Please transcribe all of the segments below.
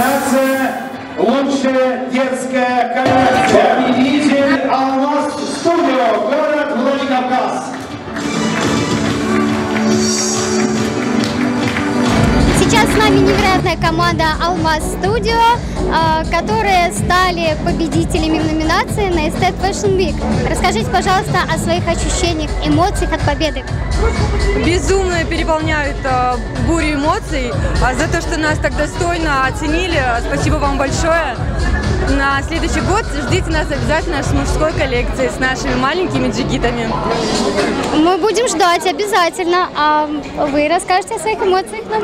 номинация «Лучшая детская коллекция». Победитель «Алмаз Студио», город Владикавказ. Нами невероятная команда Алмаз Студио, а, которые стали победителями в номинации на Estet Fashion Week. Расскажите, пожалуйста, о своих ощущениях, эмоциях от победы. безумно переполняют э, бурю эмоций а, за то, что нас так достойно оценили. Спасибо вам большое. На следующий год ждите нас обязательно с мужской коллекцией, с нашими маленькими джигитами. Мы будем ждать обязательно. А вы расскажете о своих эмоциях нам?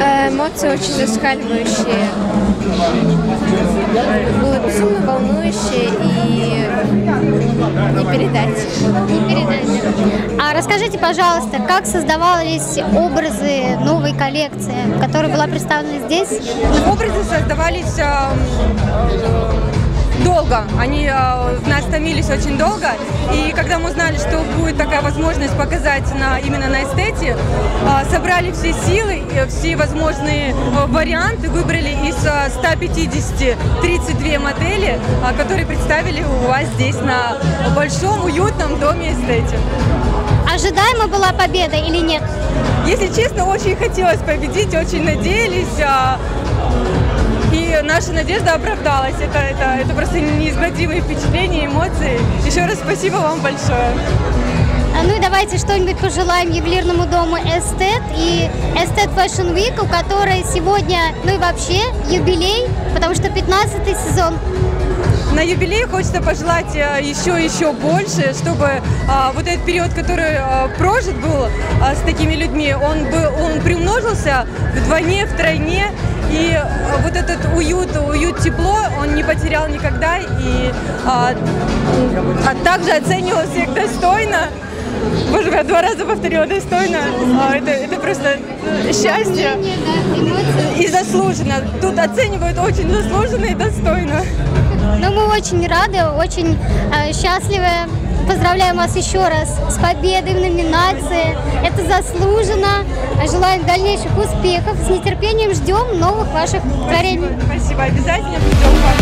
Э, Эмоции очень зашкаливающие. Было безумно волнующее и не передать. Не передайте. А расскажите, пожалуйста, как создавались образы новой коллекции, которая была представлена здесь? Образы создавались э, долго. Они э, в нас томились очень долго. И когда мы узнали, что будет такая возможность показать на, именно на эстете, э, собрали все силы, э, все возможные э, варианты, выбрали из э, 150 32 модели, э, которые представили у вас здесь на большом уютном доме эстете. Ожидаема была победа или нет? Если честно, очень хотелось победить, очень надеялись. И наша надежда оправдалась. Это, это, это просто неизгладимые впечатления, эмоции. Еще раз спасибо вам большое. А, Ну и давайте что-нибудь пожелаем ювелирному дому Эстет и Эстет Fashion Week, у которой сегодня, ну и вообще, юбилей, потому что 15 сезон. На юбилей хочется пожелать э, еще еще больше, чтобы а, вот этот период, который а, прожит был а, с такими людьми, он был, он приумножился вдвойне, втройне, и уют, уют, тепло, он не потерял никогда, и а, а также оценивал всех достойно. Боже я два раза повторила достойно. А, это, это просто э, счастье. И заслуженно. Тут оценивают очень заслуженно и достойно. Но мы очень рады, очень э, счастливы. Поздравляем вас еще раз с победой в номинации. Это заслуженно. Желаем дальнейших успехов. С нетерпением ждем новых ваших творений. Спасибо, обязательно придем к